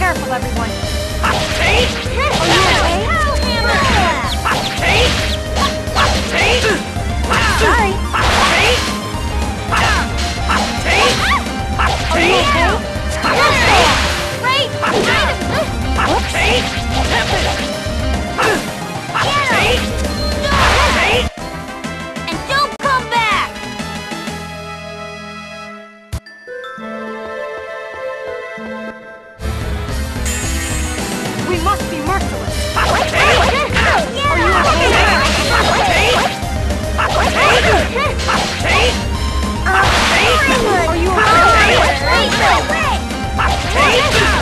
Careful, everyone. Sorry. Are you okay? And okay? Are you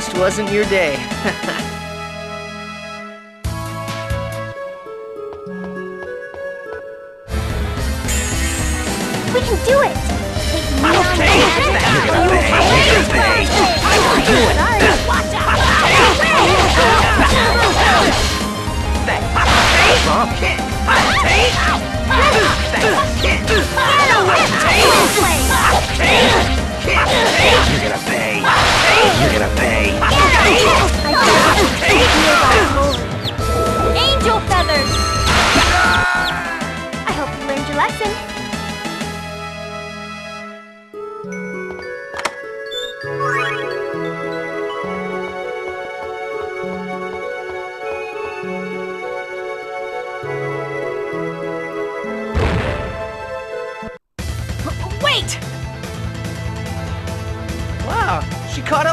just wasn't your day. We can do it! Take me on the Sorry, watch out!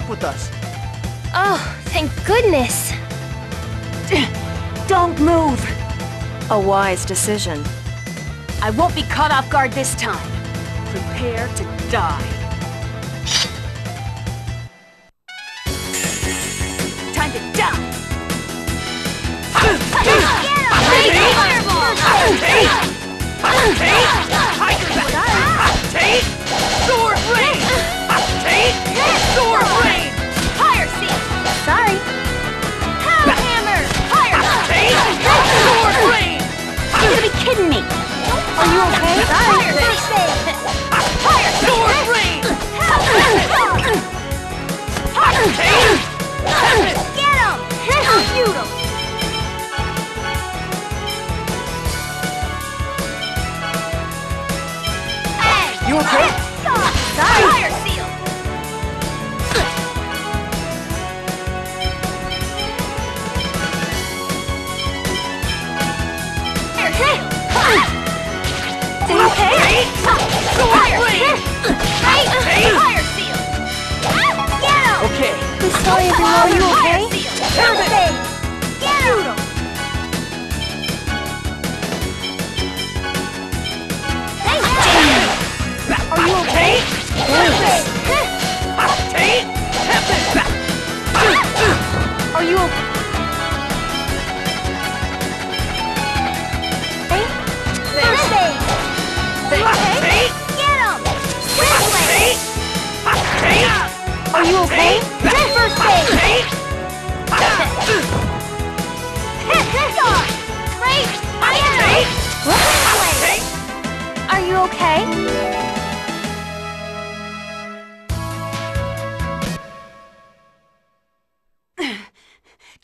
Up with us. Oh, thank goodness. Don't move! A wise decision. I won't be caught off guard this time. Prepare to die. Time to die! Sword sorry, everyone. Are you okay? Fire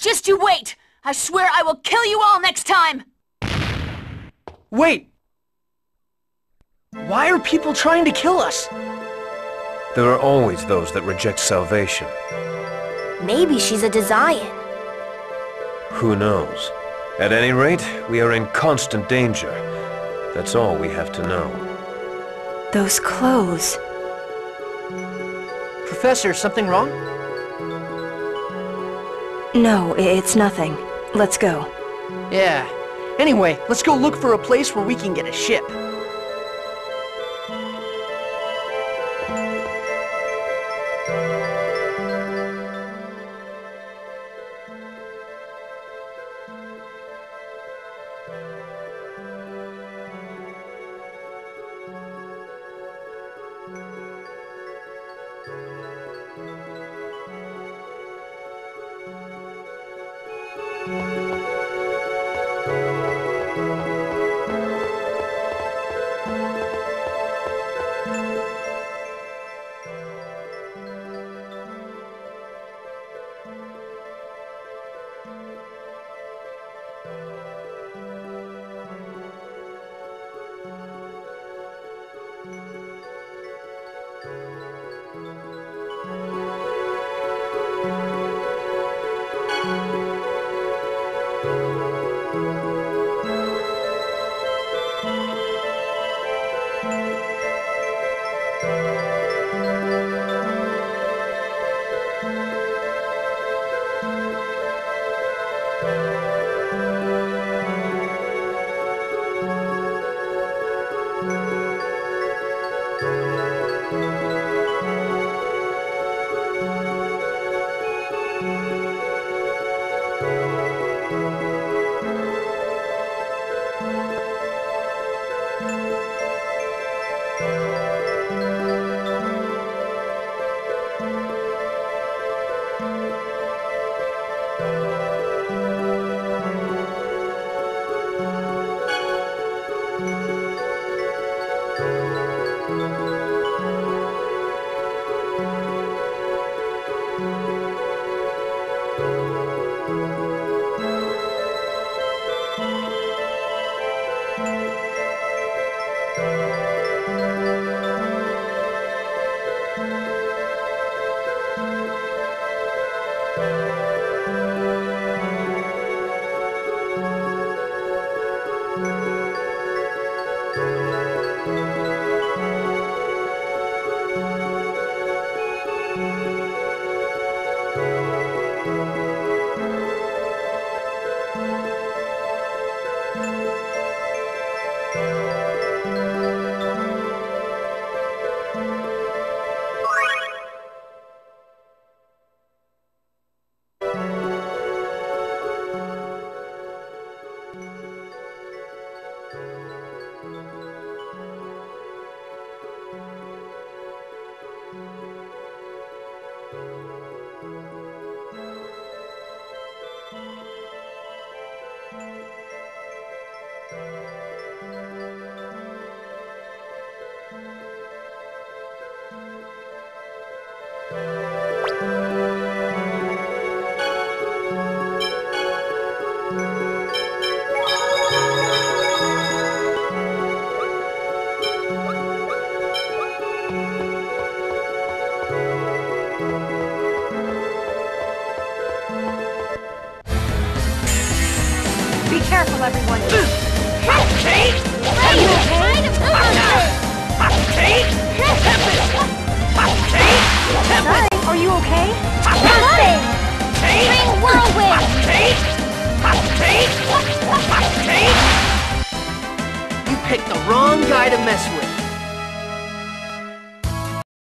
Just you wait! I swear I will kill you all next time! Wait! Why are people trying to kill us? There are always those that reject salvation. Maybe she's a Desian. Who knows? At any rate, we are in constant danger. That's all we have to know. Those clothes. Professor, something wrong? No, it's nothing. Let's go. Yeah. Anyway, let's go look for a place where we can get a ship.